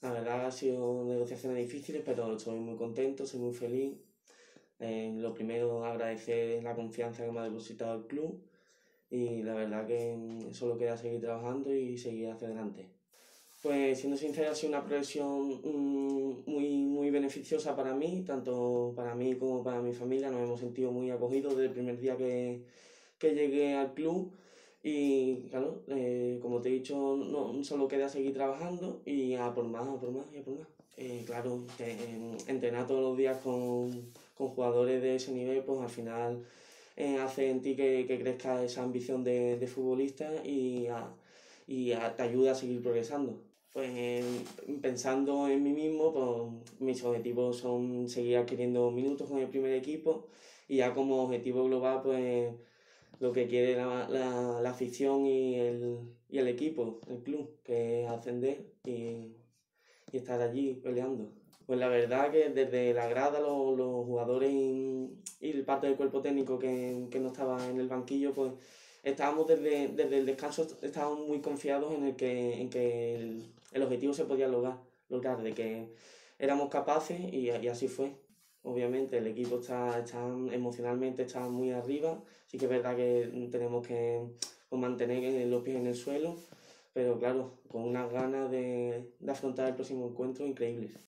La verdad ha sido negociaciones difíciles, pero estoy muy contento, soy muy feliz. Eh, lo primero, agradecer la confianza que me ha depositado el club y la verdad que solo queda seguir trabajando y seguir hacia adelante. Pues siendo sincero, ha sido una progresión mm, muy, muy beneficiosa para mí, tanto para mí como para mi familia. Nos hemos sentido muy acogidos desde el primer día que, que llegué al club. Y claro, eh, te he dicho, no solo queda seguir trabajando y a por más, a por más y a por más. Eh, claro, eh, entrenar todos los días con, con, jugadores de ese nivel, pues al final hace en ti que, que, crezca esa ambición de, de futbolista y, y te ayuda a seguir progresando. Pues pensando en mí mismo, pues mis objetivos son seguir adquiriendo minutos con el primer equipo y ya como objetivo global, pues lo que quiere la, la, la afición y el, y el equipo, el club, que es ascender y, y estar allí peleando. Pues la verdad que desde la grada, los, los jugadores y, el parte del cuerpo técnico que, que, no estaba en el banquillo, pues estábamos desde, desde el descanso, estábamos muy confiados en, el que, en que el, el objetivo se podía lograr, lograr, de que éramos capaces y así fue obviamente el equipo está, está emocionalmente está muy arriba, sí que es verdad que tenemos que pues, mantener los pies en el suelo, pero claro, con unas ganas de, de afrontar el próximo encuentro increíbles.